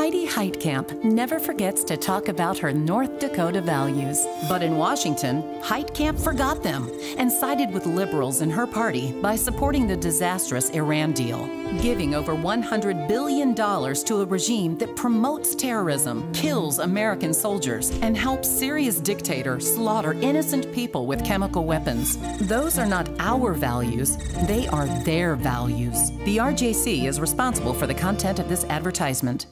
Heidi Heitkamp never forgets to talk about her North Dakota values. But in Washington, Heitkamp forgot them and sided with liberals in her party by supporting the disastrous Iran deal, giving over $100 billion to a regime that promotes terrorism, kills American soldiers, and helps Syria's dictator slaughter innocent people with chemical weapons. Those are not our values, they are their values. The RJC is responsible for the content of this advertisement.